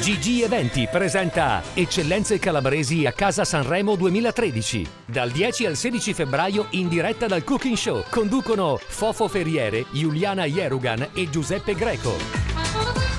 GG Eventi presenta Eccellenze Calabresi a Casa Sanremo 2013. Dal 10 al 16 febbraio in diretta dal Cooking Show. Conducono Fofo Ferriere, Giuliana Jerugan e Giuseppe Greco.